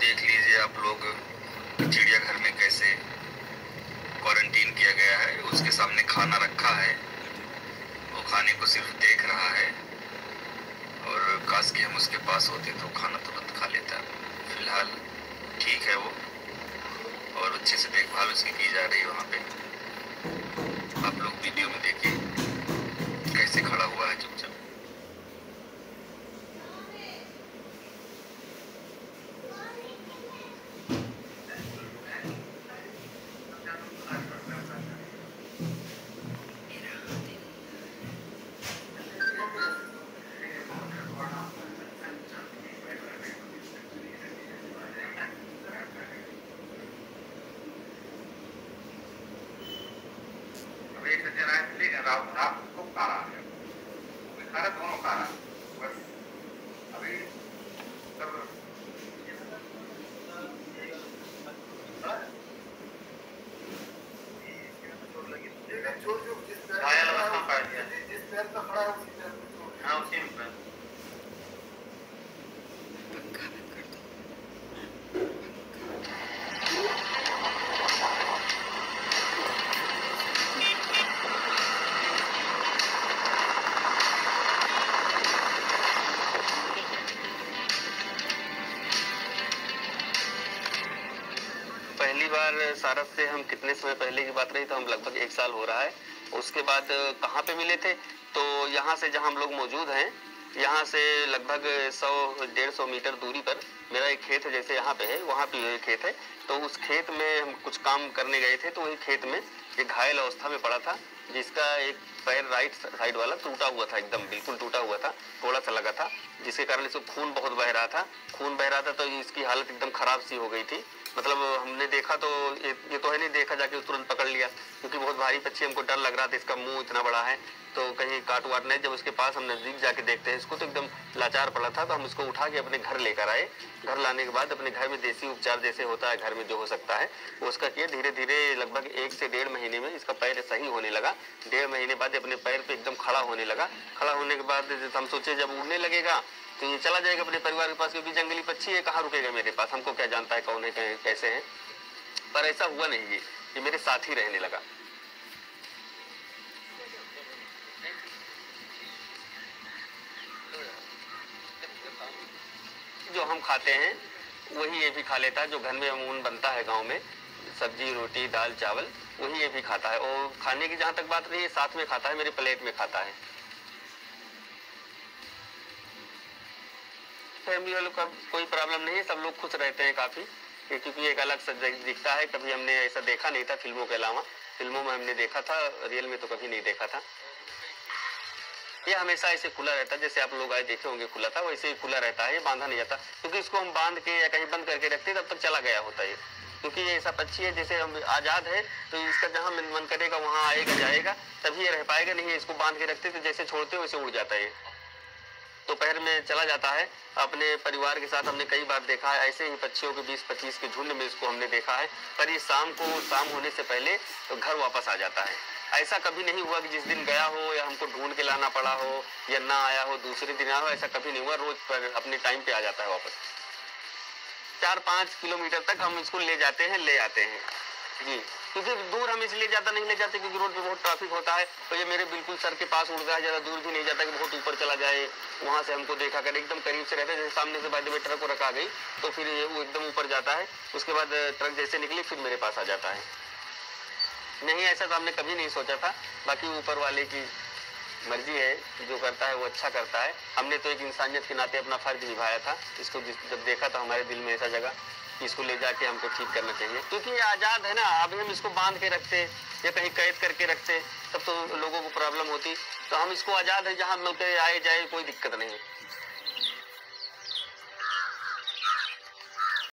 देख लीजिए आप लोग, चिड़ियाघर में कैसे क्वारंटीन किया गया है, उसके सामने खाना रखा है। वो खाने को सिर्फ़ देख रहा है और काश के हम उसके पास होते तो खाना तुरंत खा लेता। फ़िलहाल ठीक है वो, और अच्छे से देखभाल उसकी की जा रही है वहाँ पे आप लोग वीडियो में देखिए कैसे खड़ा हुआ है चुपचाप अब एक सज्जन लेकिन रात को काला आ गया दोनों कारा बस अभी पहली बार सारस से हम कितने समय पहले की बात रही तो हम लगभग एक साल हो रहा है। उसके बाद कहाँ पे मिले थे? तो यहाँ से जहाँ हम लोग मौजूद हैं, यहाँ से लगभग सौ, डेढ़ सौ मीटर दूरी पर मेरा एक खेत है, जैसे यहाँ पे है, वहाँ पे एक खेत है। तो उस खेत में हम कुछ काम करने गए थे तो वही खेत में एक घायल अवस्था में पड़ा था, जिसका एक पैर राइट साइड वाला टूटा हुआ था, एकदम बिल्कुल टूटा हुआ था, थोड़ा सा लगा था, जिसके कारण इसको खून बहुत बह रहा था। खून बह रहा था तो इसकी हालत एकदम खराब सी हो गई थी। मतलब हमने देखा तो ये, ये तो है नहीं देखा जाके तुरंत पकड़ लिया क्योंकि बहुत भारी पक्षी हमको डर लग रहा था इसका मुँह इतना बड़ा है तो कहीं काट वाट नहीं जब उसके पास हम नज़दीक जाके देखते हैं इसको तो एकदम लाचार पड़ा था तो हम इसको उठा के अपने घर लेकर आए। घर लाने के बाद अपने घर में देसी उपचार जैसे होता है घर में जो हो सकता है उसका किया। धीरे धीरे लगभग एक से डेढ़ महीने में इसका पैर सही होने लगा। डेढ़ महीने बाद अपने पैर पे एकदम खड़ा होने लगा। खड़ा होने के बाद हम सोचे जब उड़ने लगेगा तो ये चला जाएगा अपने परिवार के पास, क्योंकि जंगली पक्षी है, कहाँ रुकेगा मेरे पास? हमको क्या जानता है कौन है कैसे है? पर ऐसा हुआ नहीं, ये ये मेरे साथ ही रहने लगा। जो हम खाते हैं, वही ये भी खा लेता है, जो घर में अमूमन बनता है गाँव में, सब्ज़ी, रोटी, दाल, चावल, वही ये भी खाता है। और खाने की जहाँ तक बात रही है साथ में खाता है, मेरे प्लेट में खाता है। फैमिली वालों का कोई प्रॉब्लम नहीं है, सब लोग खुश रहते हैं काफ़ी। क्योंकि एक अलग सा दिखता है, कभी हमने ऐसा देखा नहीं था फ़िल्मों के अलावा। फ़िल्मों में हमने देखा था रियल में तो कभी नहीं देखा था। ये हमेशा ऐसे खुला रहता है, जैसे आप लोग आए देखे होंगे खुला था, वैसे ही खुला रहता है, ये बांधा नहीं जाता। क्योंकि इसको हम बाँध के या कहीं बंद करके रखते तब तक चला गया होता है क्योंकि ये ऐसा पक्षी है, जैसे हम आज़ाद है तो इसका जहाँ मन करेगा, वहाँ आएगा, जाएगा, तभी ये रह पाएगा, नहीं इसको बाँध के रखते तो जैसे छोड़ते वैसे उड़ जाता है दोपहर में चला जाता है। अपने परिवार के साथ हमने कई बार देखा है, ऐसे ही पक्षियों के बीस पच्चीस के झुंड में इसको हमने देखा है। पर ये शाम को, शाम होने से पहले तो घर वापस आ जाता है। ऐसा कभी नहीं हुआ कि जिस दिन गया हो या हमको ढूंढ के लाना पड़ा हो या ना आया हो, दूसरे दिन आया हो, ऐसा कभी नहीं हुआ। रोज पर अपने टाइम पे आ जाता है वापस। चार पाँच किलोमीटर तक हम इसको ले जाते हैं, ले आते हैं। जी। क्योंकि दूर हम इसलिए ज़्यादा नहीं ले जाते क्योंकि रोड पे बहुत ट्रैफ़िक होता है। तो ये मेरे बिल्कुल सर के पास उड़ रहा है, ज़्यादा दूर भी नहीं जाता कि बहुत ऊपर चला जाए। वहाँ से हमको देखा कर एकदम करीब से रहता, जैसे सामने से बाद ट्रक को रखा गई तो फिर ये वो एकदम ऊपर जाता है। उसके बाद ट्रक जैसे निकली, फिर मेरे पास आ जाता है। नहीं, ऐसा तो हमने कभी नहीं सोचा था। बाकी ऊपर वाले की मर्ज़ी है, जो करता है, वो अच्छा करता है। हमने तो एक इंसानियत के नाते अपना फ़र्ज़ निभाया था। इसको जब देखा तो हमारे दिल में ऐसा जगह कि इसको ले जाके हमको ठीक करना चाहिए। क्योंकि ये आज़ाद है ना, अभी हम इसको बाँध के रखते, या कहीं कैद करके रखते, तब तो लोगों को प्रॉब्लम होती। तो हम इसको आज़ाद है जहाँ मिलकर आए, जाए, कोई दिक्कत नहीं